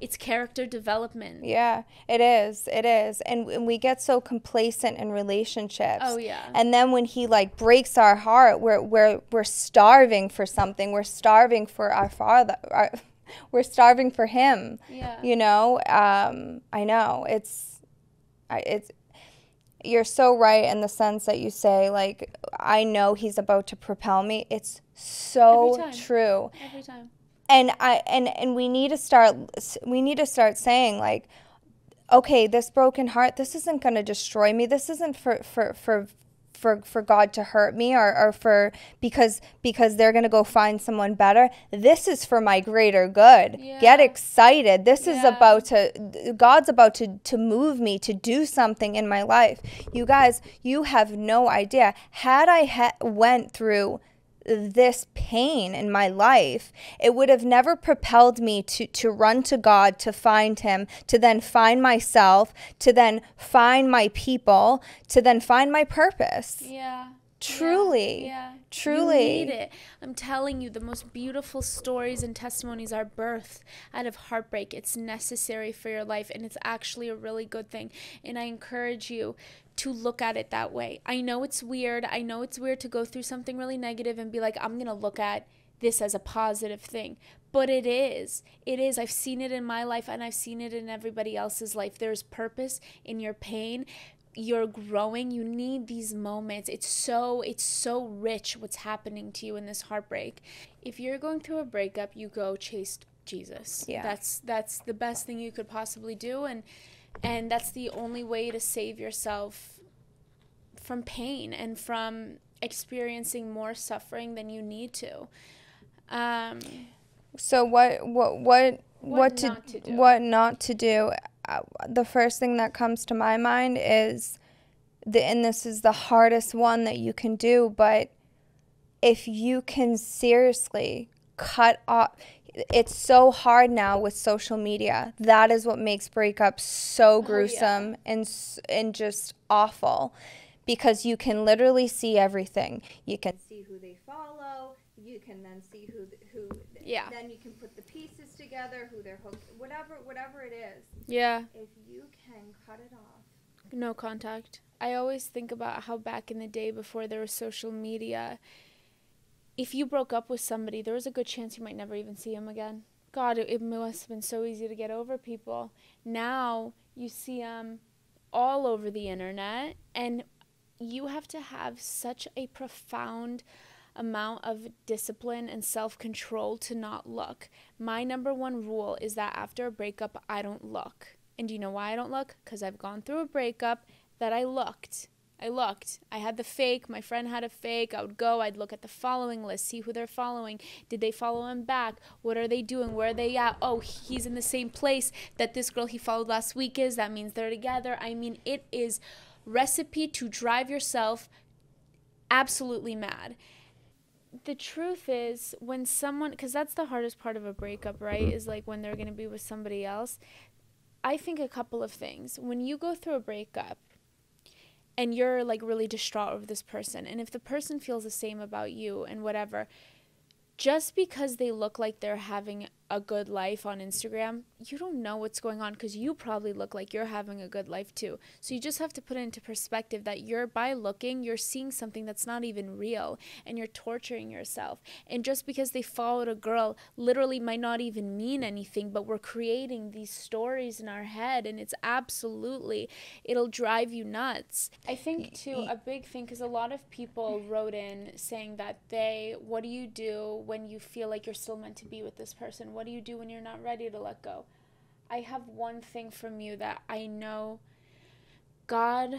it's character development Yeah, it is. It is. And, and we get so complacent in relationships. Oh, yeah. And then when he like breaks our heart, we're we're we're starving for something. We're starving for our father. Our, <laughs> we're starving for him. Yeah. You know? Um I know. It's I it's you're so right in the sense that you say like I know he's about to propel me. It's so Every time. true every time and i and and we need to start we need to start saying like okay this broken heart this isn't going to destroy me this isn't for for for for, for God to hurt me or, or for because because they're gonna go find someone better. This is for my greater good. Get excited. This is about to God's about to to move me to do something in my life. You guys, you have no idea. Had I ha- went through this pain in my life, it would have never propelled me to, to run to God, to find Him, to then find myself, to then find my people, to then find my purpose. yeah Truly. yeah Truly. you need it i'm telling you the most beautiful stories and testimonies are birthed out of heartbreak it's necessary for your life and it's actually a really good thing and i encourage you to look at it that way. I know it's weird. I know it's weird to go through something really negative and be like i'm gonna look at this as a positive thing. But it is. It is. I've seen it in my life and i've seen it in everybody else's life. There's purpose in your pain. You're growing. You need these moments. It's so it's so rich what's happening to you in this heartbreak. If you're going through a breakup you go chase jesus. Yeah. that's that's the best thing you could possibly do. And and that's the only way to save yourself from pain and from experiencing more suffering than you need to um So what what what what, to, not to do. what not to do? Uh, the first thing that comes to my mind is the and this is the hardest one that you can do, but if you can seriously cut off it's so hard now with social media. That is what makes breakups so oh, gruesome and and just awful because you can literally see everything. You can see who they follow. You can then see who who Yeah. then you can put the pieces together, who they're hooked, whatever whatever it is. yeah If you can cut it off. no contact. I always think about how back in the day before there was social media, if you broke up with somebody, there was a good chance you might never even see him again. God, it, it must have been so easy to get over people. Now you see them all over the internet, and you have to have such a profound amount of discipline and self control to not look. My number one rule is that after a breakup, I don't look. And do you know why I don't look? Because I've gone through a breakup that I looked. I looked. I had the fake. My friend had a fake. I would go. I'd look at the following list, see who they're following. Did they follow him back? What are they doing? Where are they at? Oh, he's in the same place that this girl he followed last week is. That means they're together. I mean, it is recipe to drive yourself absolutely mad. The truth is, when someone, because that's the hardest part of a breakup, right? Is like when they're going to be with somebody else. I think a couple of things. When you go through a breakup, and you're like really distraught over this person and if the person feels the same about you and whatever just because they look like they're having a good life on Instagram, you don't know what's going on because you probably look like you're having a good life too. So you just have to put it into perspective that you're by looking, you're seeing something that's not even real and you're torturing yourself. And just because they followed a girl literally might not even mean anything, but we're creating these stories in our head and it's absolutely, it'll drive you nuts. I think too, a big thing because a lot of people wrote in saying that they, what do you do when you feel like you're still meant to be with this person? What do you do when you're not ready to let go? I have one thing from you that I know God,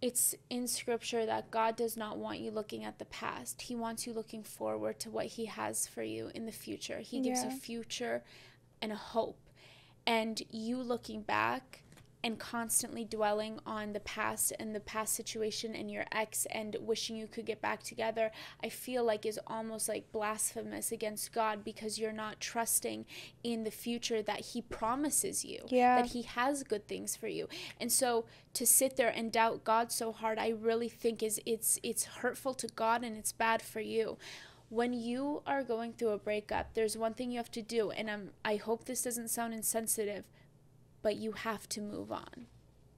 it's in scripture that God does not want you looking at the past. He wants you looking forward to what He has for you in the future. He gives yeah. you future and a hope. And you looking back and constantly dwelling on the past and the past situation and your ex and wishing you could get back together, I feel like is almost like blasphemous against God because you're not trusting in the future that He promises you, yeah. that He has good things for you. And so to sit there and doubt God so hard, I really think is it's it's hurtful to God and it's bad for you when you are going through a breakup, there's one thing you have to do, and I'm, I hope this doesn't sound insensitive but you have to move on.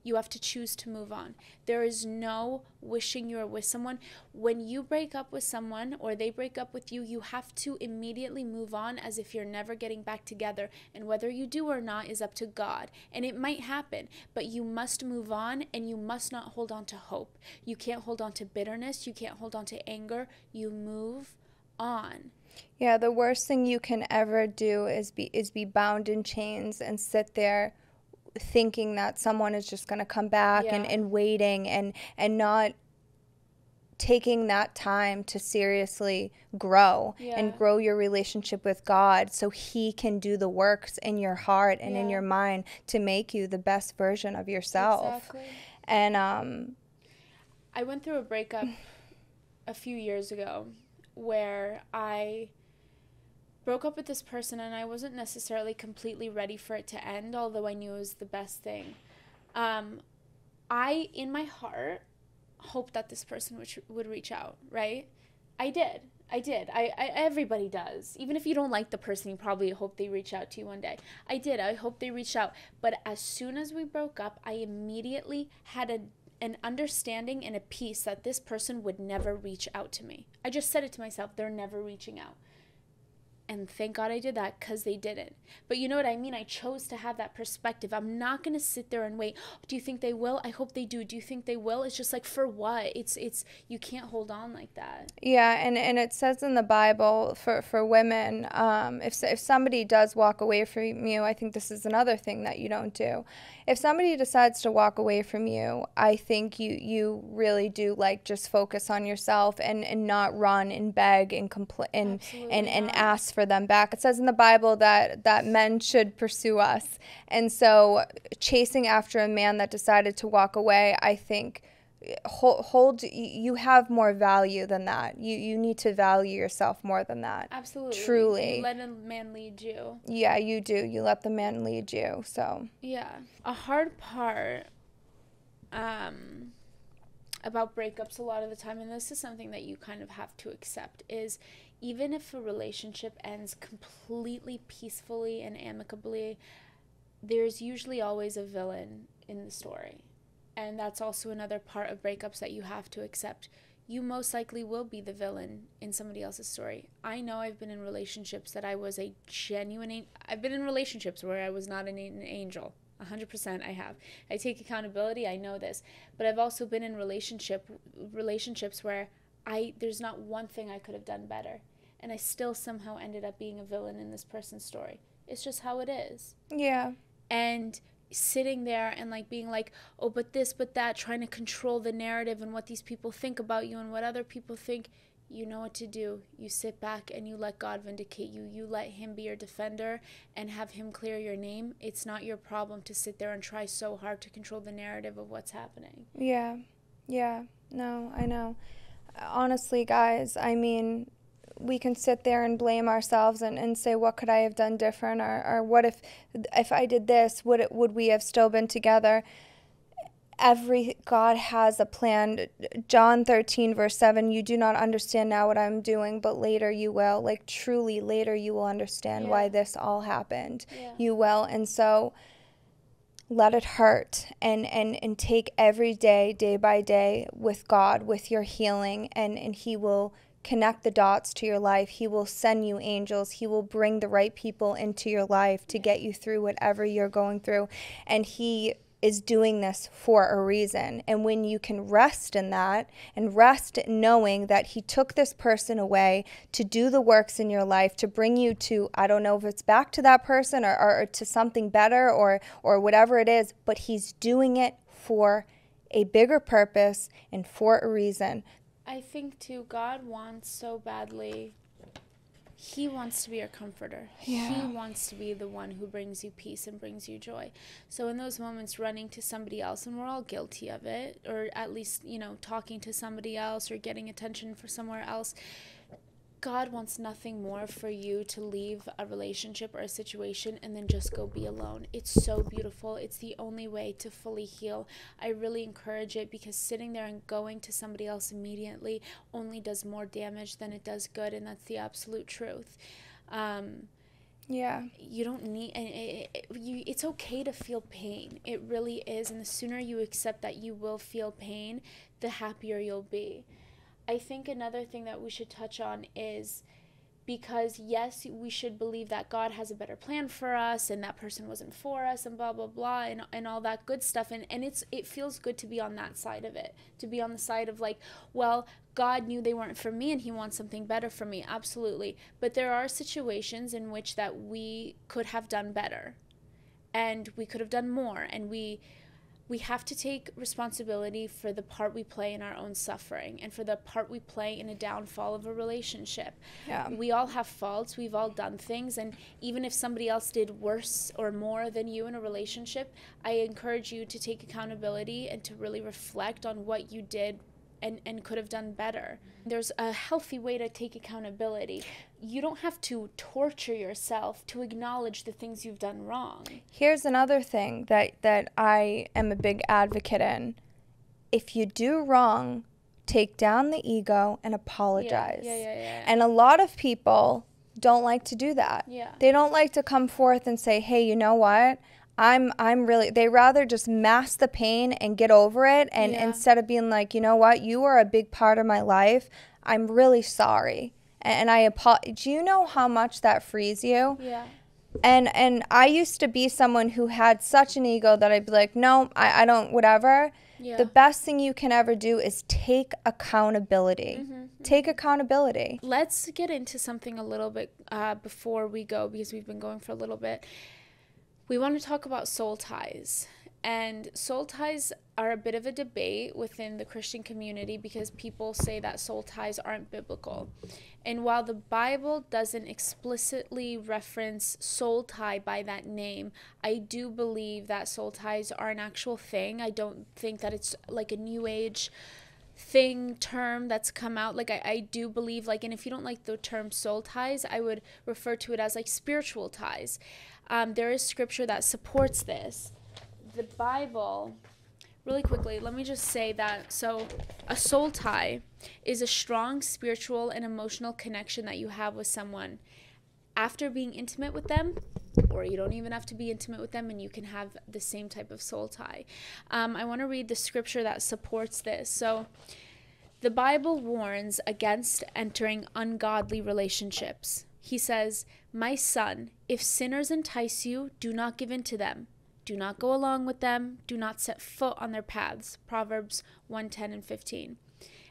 You have to choose to move on. There is no wishing you are with someone. When you break up with someone or they break up with you, you have to immediately move on as if you're never getting back together. And whether you do or not is up to God. And it might happen, but you must move on and you must not hold on to hope. You can't hold on to bitterness. You can't hold on to anger. You move on. Yeah, the worst thing you can ever do is be is be bound in chains and sit there thinking that someone is just going to come back yeah. and, and waiting and and not taking that time to seriously grow yeah. and grow your relationship with God so he can do the works in your heart and yeah. in your mind to make you the best version of yourself. Exactly. And um I went through a breakup a few years ago where I broke up with this person and I wasn't necessarily completely ready for it to end, although I knew it was the best thing. Um, I, in my heart, hoped that this person would, would reach out, right? I did. I did. I, I everybody does. Even if you don't like the person, you probably hope they reach out to you one day. I did. I hope they reached out. But as soon as we broke up, I immediately had a an understanding and a peace that this person would never reach out to me. I just said it to myself, they're never reaching out. And thank God I did that because they didn't. But you know what I mean? I chose to have that perspective. I'm not gonna sit there and wait. Do you think they will? I hope they do. Do you think they will? It's just like for what? It's it's you can't hold on like that. Yeah, and, and it says in the Bible for for women, um, if if somebody does walk away from you, I think this is another thing that you don't do. If somebody decides to walk away from you, I think you you really do like just focus on yourself and and not run and beg and complain and and, and ask for them back. It says in the Bible that that men should pursue us. And so chasing after a man that decided to walk away, I think hold, hold you have more value than that. You you need to value yourself more than that. Absolutely. Truly. You let a man lead you. Yeah, you do. You let the man lead you. So. Yeah. A hard part um about breakups a lot of the time and this is something that you kind of have to accept is even if a relationship ends completely peacefully and amicably, there's usually always a villain in the story. And that's also another part of breakups that you have to accept. You most likely will be the villain in somebody else's story. I know I've been in relationships that I was a genuine I've been in relationships where I was not an, an angel. 100% I have. I take accountability, I know this. But I've also been in relationship relationships where I there's not one thing I could have done better. And I still somehow ended up being a villain in this person's story. It's just how it is. Yeah. And sitting there and like being like, oh, but this, but that, trying to control the narrative and what these people think about you and what other people think, you know what to do. You sit back and you let God vindicate you. You let Him be your defender and have Him clear your name. It's not your problem to sit there and try so hard to control the narrative of what's happening. Yeah. Yeah. No, I know. Honestly, guys, I mean, we can sit there and blame ourselves and, and say what could I have done different? Or, or what if if I did this would it would we have still been together? Every God has a plan. John 13 verse 7 you do not understand now what I'm doing but later you will. Like truly later you will understand yeah. why this all happened. Yeah. you will. And so let it hurt and, and, and take every day, day by day with God, with your healing, and, and He will connect the dots to your life. He will send you angels. He will bring the right people into your life to get you through whatever you're going through. And He is doing this for a reason. And when you can rest in that and rest knowing that He took this person away to do the works in your life, to bring you to, I don't know if it's back to that person or, or, or to something better or, or whatever it is, but He's doing it for a bigger purpose and for a reason. I think too, God wants so badly. He wants to be your comforter. Yeah. He wants to be the one who brings you peace and brings you joy. So in those moments running to somebody else and we're all guilty of it or at least, you know, talking to somebody else or getting attention for somewhere else, God wants nothing more for you to leave a relationship or a situation and then just go be alone. It's so beautiful. It's the only way to fully heal. I really encourage it because sitting there and going to somebody else immediately only does more damage than it does good, and that's the absolute truth. Um, yeah. You don't need and it, it, you it's okay to feel pain. It really is and the sooner you accept that you will feel pain, the happier you'll be. I think another thing that we should touch on is because yes, we should believe that God has a better plan for us and that person wasn't for us and blah blah blah and, and all that good stuff and, and it's it feels good to be on that side of it. To be on the side of like, well, God knew they weren't for me and he wants something better for me. Absolutely. But there are situations in which that we could have done better and we could have done more and we we have to take responsibility for the part we play in our own suffering and for the part we play in a downfall of a relationship. Yeah. We all have faults, we've all done things, and even if somebody else did worse or more than you in a relationship, I encourage you to take accountability and to really reflect on what you did and, and could have done better. There's a healthy way to take accountability. You don't have to torture yourself to acknowledge the things you've done wrong. Here's another thing that, that I am a big advocate in. If you do wrong, take down the ego and apologize. Yeah, yeah, yeah, yeah. And a lot of people don't like to do that. Yeah. They don't like to come forth and say, "Hey, you know what? I'm I'm really they rather just mask the pain and get over it and yeah. instead of being like, you know what, you are a big part of my life. I'm really sorry. And, I apologize. Do you know how much that frees you? Yeah. And and I used to be someone who had such an ego that I'd be like, no, I, I don't whatever. Yeah. The best thing you can ever do is take accountability. Mm-hmm, mm-hmm. Take accountability. Let's get into something a little bit uh, before we go because we've been going for a little bit we want to talk about soul ties. And soul ties are a bit of a debate within the Christian community because people say that soul ties aren't biblical. And while the Bible doesn't explicitly reference soul tie by that name, I do believe that soul ties are an actual thing. I don't think that it's like a new age thing term that's come out like I, I do believe like and if you don't like the term soul ties i would refer to it as like spiritual ties um, there is scripture that supports this. The Bible, really quickly, let me just say that so a soul tie is a strong spiritual and emotional connection that you have with someone after being intimate with them or you don't even have to be intimate with them and you can have the same type of soul tie. Um, I want to read the scripture that supports this. So, the Bible warns against entering ungodly relationships. He says, My son, if sinners entice you, do not give in to them. Do not go along with them. Do not set foot on their paths. Proverbs 110 and 15.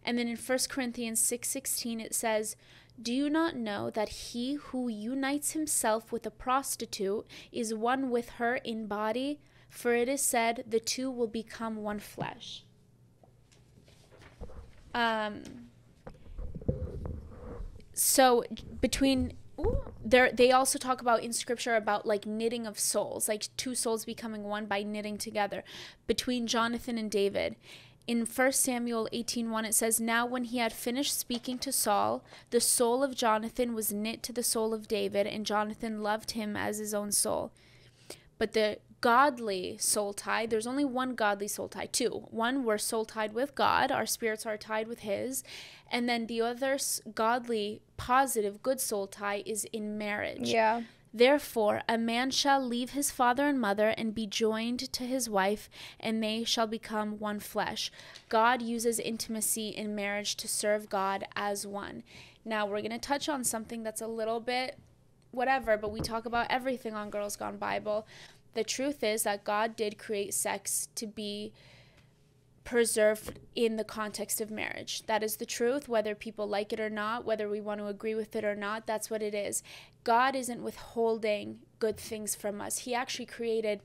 And then in 1 Corinthians 6:16 it says, "Do you not know that he who unites himself with a prostitute is one with her in body? For it is said, the two will become one flesh." Um so between there they also talk about in scripture about like knitting of souls like two souls becoming one by knitting together. Between jonathan and david in 1 samuel 18.1 it says now when he had finished speaking to saul the soul of jonathan was knit to the soul of david and jonathan loved him as his own soul. But the godly soul tie, there's only one godly soul tie. Two. One, we're soul tied with God, our spirits are tied with His. And then the other godly, positive, good soul tie is in marriage. Yeah. Therefore, a man shall leave his father and mother and be joined to his wife, and they shall become one flesh. God uses intimacy in marriage to serve God as one. Now, we're going to touch on something that's a little bit whatever, but we talk about everything on Girls Gone Bible the truth is that God did create sex to be preserved in the context of marriage. That is the truth, whether people like it or not, whether we want to agree with it or not, that's what it is. God isn't withholding good things from us. He actually created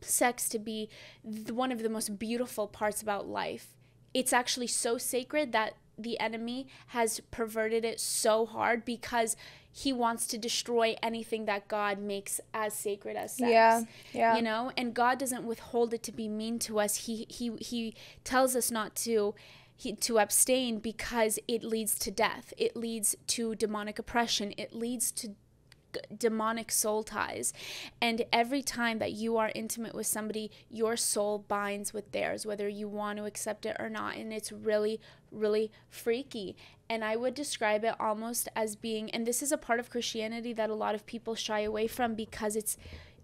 sex to be one of the most beautiful parts about life. It's actually so sacred that the enemy has perverted it so hard because he wants to destroy anything that God makes as sacred as sex. Yeah. Yeah. You know, and God doesn't withhold it to be mean to us. He he he tells us not to he, to abstain because it leads to death. It leads to demonic oppression. It leads to demonic soul ties. And every time that you are intimate with somebody, your soul binds with theirs, whether you want to accept it or not. And it's really, really freaky. And I would describe it almost as being, and this is a part of Christianity that a lot of people shy away from because it's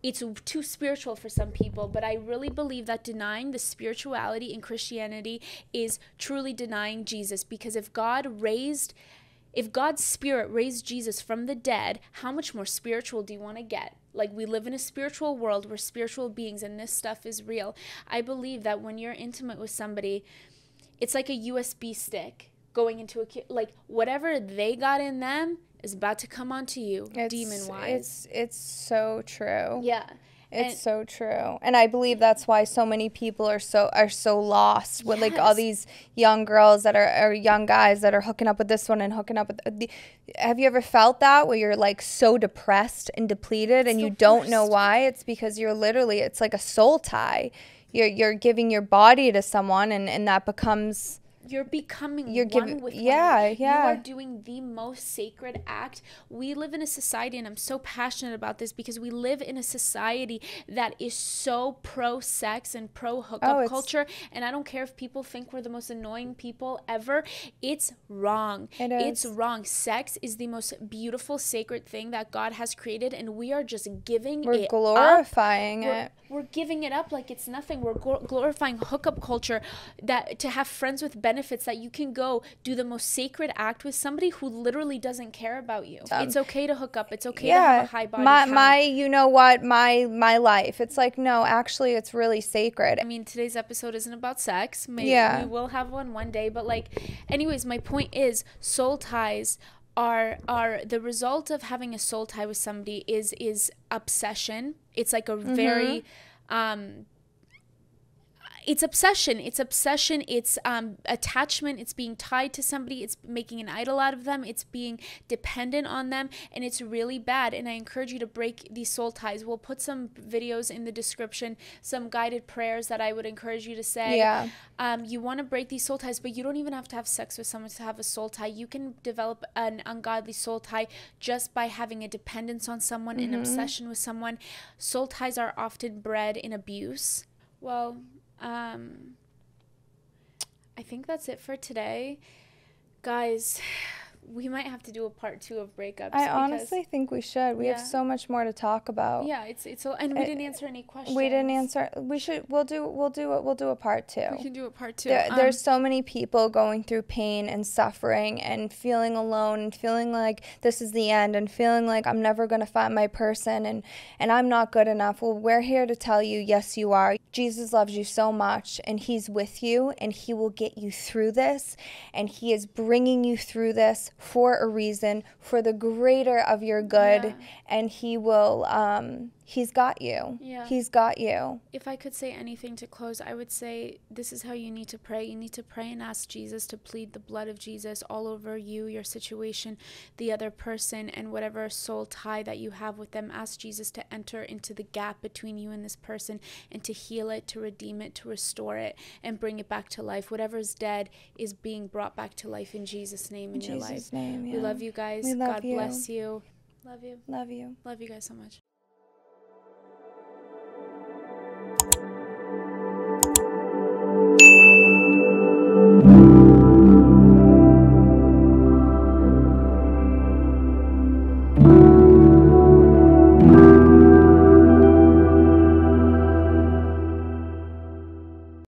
it's too spiritual for some people, but I really believe that denying the spirituality in Christianity is truly denying Jesus because if God raised if God's spirit raised Jesus from the dead, how much more spiritual do you want to get? Like, we live in a spiritual world, we're spiritual beings, and this stuff is real. I believe that when you're intimate with somebody, it's like a USB stick going into a kid, like whatever they got in them is about to come onto you demon wise. It's it's so true. Yeah. It's and, so true. And I believe that's why so many people are so are so lost with yes. like all these young girls that are or young guys that are hooking up with this one and hooking up with the, Have you ever felt that where you're like so depressed and depleted and so you don't know why? It's because you're literally it's like a soul tie. You're you're giving your body to someone and and that becomes you're becoming you're one giving, with yeah one. yeah. you are doing the most sacred act. We live in a society and i'm so passionate about this because we live in a society that is so pro sex and pro hookup oh, culture and i don't care if people think we're the most annoying people ever. It's wrong. It is. it's wrong. Sex is the most beautiful sacred thing that god has created and we are just giving we're it glorifying up. it. we're, we're giving it up like it's nothing. We're glorifying hookup culture that to have friends with benefits benefits that you can go do the most sacred act with somebody who literally doesn't care about you. Um, it's okay to hook up. It's okay yeah, to have a high body my, count. My, you know what, my my life. It's like no, actually, it's really sacred. I mean, today's episode isn't about sex. Maybe yeah. we will have one one day, but like, anyways, my point is soul ties are are the result of having a soul tie with somebody is is obsession. It's like a mm-hmm. very um it's obsession. It's obsession. It's um, attachment. It's being tied to somebody. It's making an idol out of them. It's being dependent on them. And it's really bad. And i encourage you to break these soul ties. We'll put some videos in the description some guided prayers that i would encourage you to say. Yeah. Um, you want to break these soul ties but you don't even have to have sex with someone to have a soul tie. You can develop an ungodly soul tie just by having a dependence on someone mm-hmm. an obsession with someone. Soul ties are often bred in abuse. Well um, I think that's it for today. Guys, we might have to do a part two of breakups. I honestly think we should. We Yeah. have so much more to talk about. yeah, it's it's and we didn't answer any questions. We didn't answer. We should. We'll do. We'll do. it. We'll do a part two. We can do a part two. There, Um, there's so many people going through pain and suffering and feeling alone and feeling like this is the end and feeling like I'm never going to find my person and, and I'm not good enough. Well, we're here to tell you, yes, you are. Jesus loves you so much and He's with you and He will get you through this. And He is bringing you through this for a reason, for the greater of your good. Yeah. And He will, um, He's got you. Yeah. He's got you. if I could say anything to close, I would say this is how you need to pray. You need to pray and ask Jesus to plead the blood of Jesus all over you, your situation, the other person, and whatever soul tie that you have with them. Ask Jesus to enter into the gap between you and this person and to heal it, to redeem it, to restore it, and bring it back to life. Whatever's dead is being brought back to life in Jesus' name in, In your Jesus' life. name. We love you guys. Love God you. bless you. Love you. Love you. Love you guys so much.